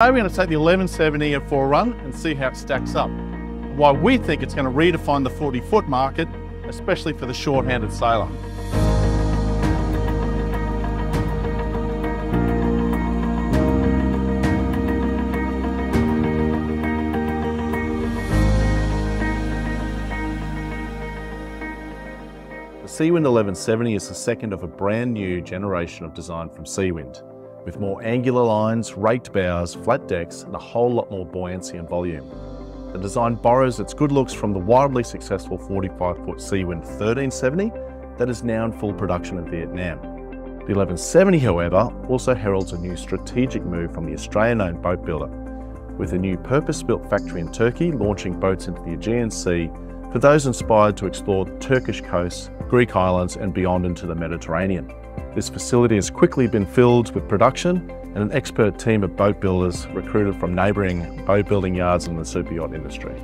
Today we're going to take the 1170 at for a run and see how it stacks up. Why we think it's going to redefine the 40 foot market, especially for the short-handed sailor. The Seawind 1170 is the second of a brand new generation of design from Seawind with more angular lines, raked bows, flat decks, and a whole lot more buoyancy and volume. The design borrows its good looks from the wildly successful 45-foot Seawind 1370 that is now in full production in Vietnam. The 1170, however, also heralds a new strategic move from the Australian-owned boat builder, with a new purpose-built factory in Turkey launching boats into the Aegean Sea for those inspired to explore Turkish coasts, Greek islands and beyond into the Mediterranean. This facility has quickly been filled with production and an expert team of boat builders recruited from neighbouring boat building yards in the super yacht industry.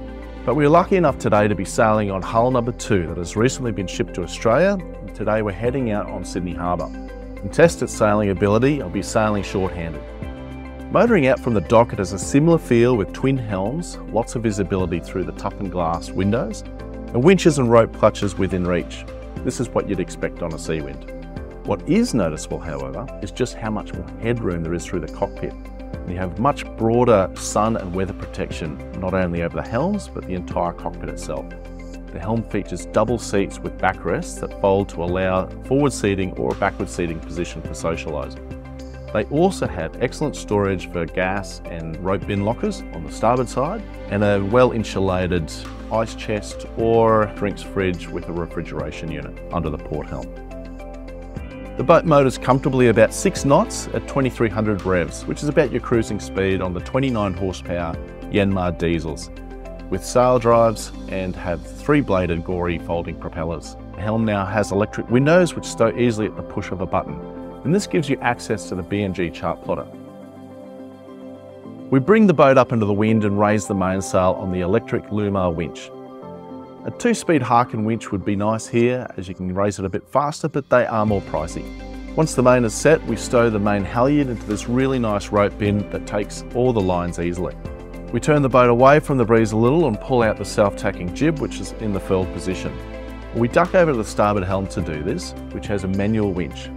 But we are lucky enough today to be sailing on hull number two that has recently been shipped to Australia. And today we're heading out on Sydney Harbour. To test its sailing ability, I'll be sailing short-handed. Motoring out from the dock, it has a similar feel with twin helms, lots of visibility through the toughened glass windows, and winches and rope clutches within reach. This is what you'd expect on a Seawind. What is noticeable, however, is just how much more headroom there is through the cockpit. You have much broader sun and weather protection, not only over the helms, but the entire cockpit itself. The helm features double seats with backrests that fold to allow forward seating or a backward seating position for socialising. They also have excellent storage for gas and rope bin lockers on the starboard side and a well insulated ice chest or drinks fridge with a refrigeration unit under the port helm. The boat motors comfortably about 6 knots at 2300 revs, which is about your cruising speed on the 29 horsepower Yanmar diesels, with sail drives and have three-bladed Gori folding propellers. The helm now has electric windows which stow easily at the push of a button, and this gives you access to the B&G chart plotter. We bring the boat up into the wind and raise the mainsail on the electric Lewmar winch. A two-speed Harken winch would be nice here as you can raise it a bit faster, but they are more pricey. Once the main is set, we stow the main halyard into this really nice rope bin that takes all the lines easily. We turn the boat away from the breeze a little and pull out the self-tacking jib, which is in the furled position. We duck over to the starboard helm to do this, which has a manual winch.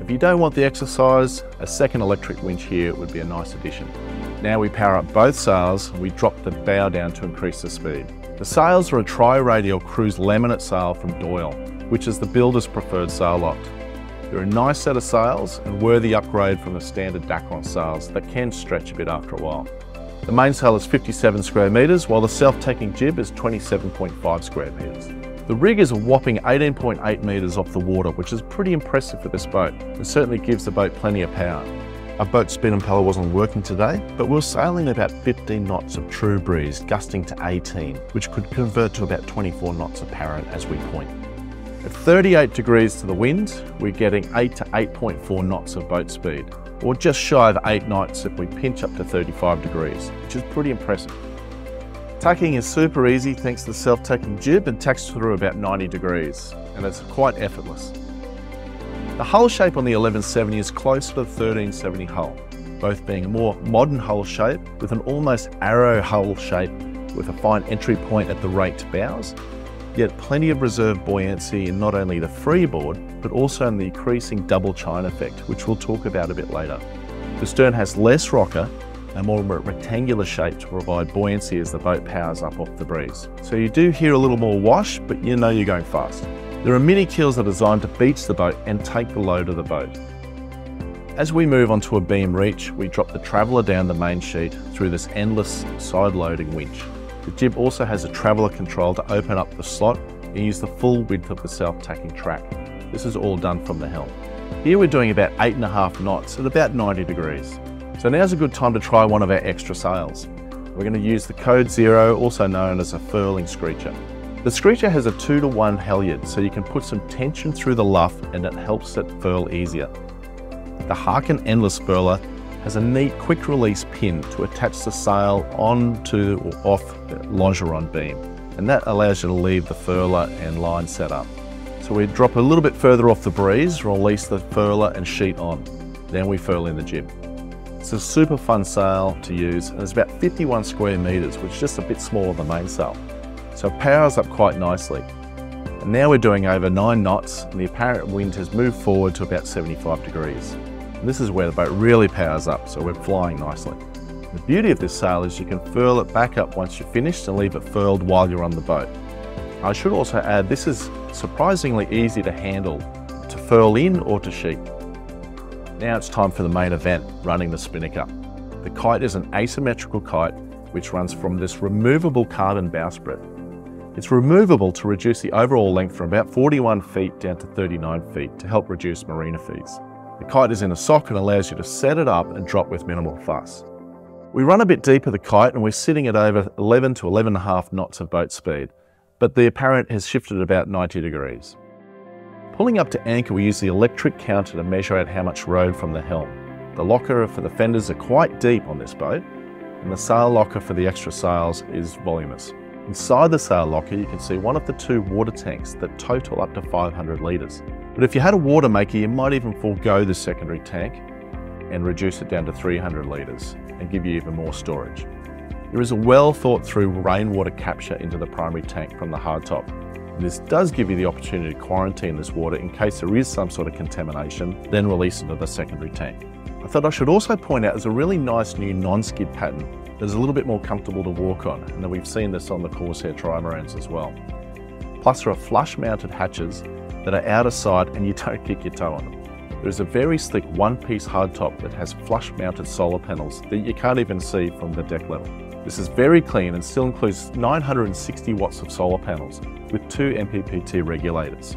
If you don't want the exercise, a second electric winch here would be a nice addition. Now we power up both sails and we drop the bow down to increase the speed. The sails are a tri-radial cruise laminate sail from Doyle, which is the builder's preferred sail loft. They're a nice set of sails and worthy upgrade from the standard Dacron sails that can stretch a bit after a while. The mainsail is 57 square metres, while the self-tacking jib is 27.5 square metres. The rig is a whopping 18.8 metres off the water, which is pretty impressive for this boat. It certainly gives the boat plenty of power. Our boat spin impeller wasn't working today, but we are sailing about 15 knots of true breeze, gusting to 18, which could convert to about 24 knots apparent as we point. At 38 degrees to the wind, we're getting 8 to 8.4 knots of boat speed, or just shy of 8 knots if we pinch up to 35 degrees, which is pretty impressive. Tacking is super easy thanks to the self-tacking jib and tacks through about 90 degrees, and it's quite effortless. The hull shape on the 1170 is closer to the 1370 hull, both being a more modern hull shape with an almost arrow hull shape with a fine entry point at the raked bows, yet plenty of reserve buoyancy in not only the freeboard, but also in the increasing double chine effect, which we'll talk about a bit later. The stern has less rocker, a more rectangular shape to provide buoyancy as the boat powers up off the breeze. So you do hear a little more wash, but you know you're going fast. There are mini keels that are designed to beach the boat and take the load of the boat. As we move onto a beam reach, we drop the traveller down the main sheet through this endless side-loading winch. The jib also has a traveller control to open up the slot and use the full width of the self-tacking track. This is all done from the helm. Here we're doing about 8.5 knots at about 90 degrees. So now's a good time to try one of our extra sails. We're going to use the Code Zero, also known as a furling screecher. The Screecher has a 2 to 1 halyard, so you can put some tension through the luff and it helps it furl easier. The Harken Endless Furler has a neat quick release pin to attach the sail onto or off the longeron beam, and that allows you to leave the furler and line set up. So we drop a little bit further off the breeze, release the furler and sheet on. Then we furl in the jib. It's a super fun sail to use and it's about 51 square metres, which is just a bit smaller than the mainsail. So it powers up quite nicely. And now we're doing over 9 knots and the apparent wind has moved forward to about 75 degrees. And this is where the boat really powers up, so we're flying nicely. The beauty of this sail is you can furl it back up once you're finished and leave it furled while you're on the boat. I should also add this is surprisingly easy to handle, to furl in or to sheet. Now it's time for the main event, running the spinnaker. The kite is an asymmetrical kite which runs from this removable carbon bowsprit. It's removable to reduce the overall length from about 41 feet down to 39 feet to help reduce marina fees. The kite is in a sock and allows you to set it up and drop with minimal fuss. We run a bit deeper the kite and we're sitting at over 11 to 11.5 knots of boat speed, but the apparent has shifted about 90 degrees. Pulling up to anchor, we use the electric counter to measure out how much rode from the helm. The locker for the fenders are quite deep on this boat, and the sail locker for the extra sails is voluminous. Inside the sail locker, you can see one of the two water tanks that total up to 500 litres. But if you had a water maker, you might even forego the secondary tank and reduce it down to 300 litres and give you even more storage. There is a well thought through rainwater capture into the primary tank from the hardtop this does give you the opportunity to quarantine this water in case there is some sort of contamination, then release it to the secondary tank. I thought I should also point out there's a really nice new non-skid pattern that is a little bit more comfortable to walk on, and that we've seen this on the Corsair trimarans as well. Plus there are flush mounted hatches that are out of sight and you don't kick your toe on them. There is a very slick one-piece hardtop that has flush mounted solar panels that you can't even see from the deck level. This is very clean and still includes 960 watts of solar panels with two MPPT regulators.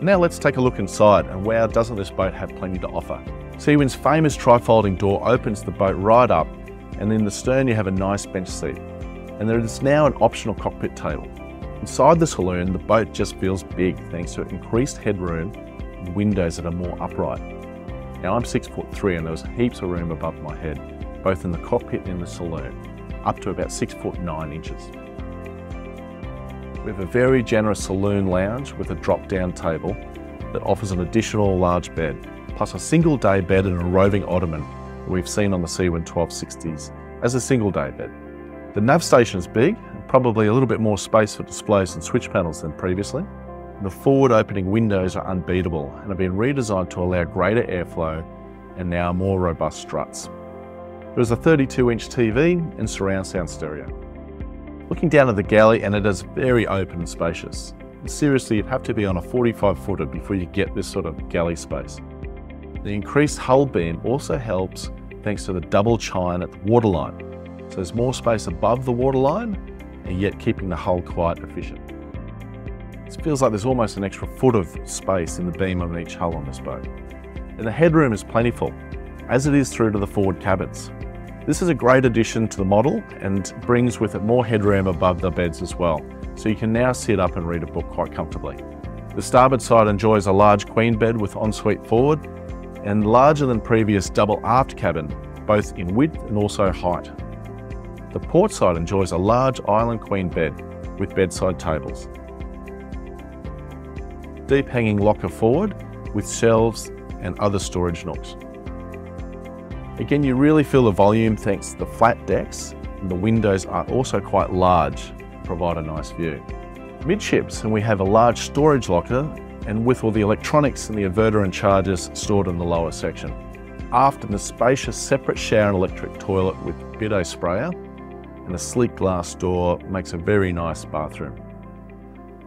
Now let's take a look inside and wow doesn't this boat have plenty to offer. Seawind's famous tri-folding door opens the boat right up and in the stern you have a nice bench seat. And there is now an optional cockpit table. Inside the saloon the boat just feels big thanks to increased headroom and windows that are more upright. Now I'm six foot three and there was heaps of room above my head both in the cockpit and in the saloon, up to about six foot nine inches. We have a very generous saloon lounge with a drop-down table that offers an additional large bed, plus a single day bed and a roving ottoman we've seen on the Seawind 1260s as a single day bed. The nav station is big, probably a little bit more space for displays and switch panels than previously. The forward opening windows are unbeatable and have been redesigned to allow greater airflow and now more robust struts. There's a 32 inch TV and surround sound stereo. Looking down at the galley and it is very open and spacious. Seriously, you'd have to be on a 45 footer before you get this sort of galley space. The increased hull beam also helps thanks to the double chine at the waterline. So there's more space above the waterline and yet keeping the hull quite efficient. It feels like there's almost an extra foot of space in the beam on each hull on this boat. And the headroom is plentiful, as it is through to the forward cabins. This is a great addition to the model and brings with it more headroom above the beds as well, so you can now sit up and read a book quite comfortably. The starboard side enjoys a large queen bed with ensuite forward and larger than previous double aft cabin, both in width and also height. The port side enjoys a large island queen bed with bedside tables. Deep hanging locker forward with shelves and other storage nooks. Again, you really feel the volume thanks to the flat decks. And the windows are also quite large, provide a nice view. Midships, and we have a large storage locker and with all the electronics and the inverter and chargers stored in the lower section. Aft in the spacious separate shower and electric toilet with bidet sprayer and a sleek glass door makes a very nice bathroom.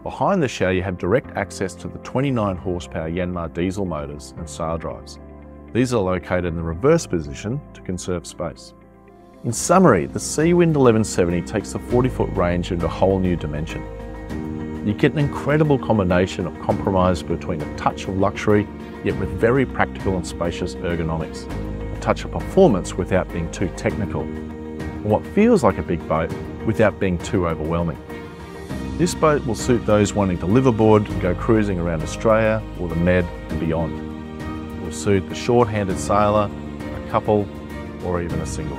Behind the shower you have direct access to the 29 horsepower Yanmar diesel motors and sail drives. These are located in the reverse position to conserve space. In summary, the Seawind 1170 takes the 40 foot range into a whole new dimension. You get an incredible combination of compromise between a touch of luxury, yet with very practical and spacious ergonomics, a touch of performance without being too technical, and what feels like a big boat without being too overwhelming. This boat will suit those wanting to live aboard and go cruising around Australia or the Med and beyond will suit the short-handed sailor, a couple, or even a single.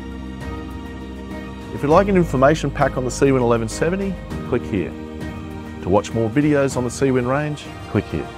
If you'd like an information pack on the Seawind 1170, click here. To watch more videos on the Seawind range, click here.